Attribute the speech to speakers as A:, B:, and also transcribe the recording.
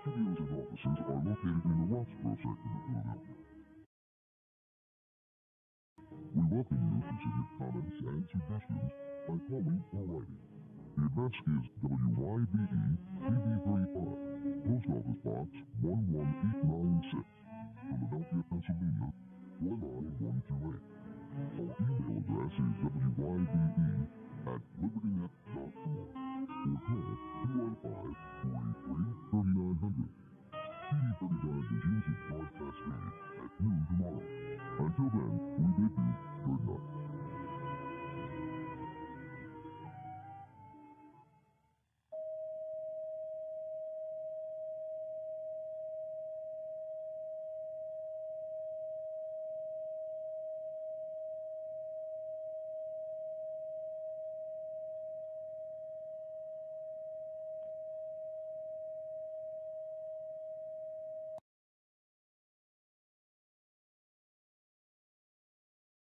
A: studios and offices are located in the Roxborough section of Philadelphia. We welcome you to comments and suggestions by calling or writing. The address is WYBE TV35, Post Office Box 11896, Philadelphia, Pennsylvania 49128. Our email address is WYBE at libertynet.org or call 215 Spirit of the Garbage Music Broadcast Minute at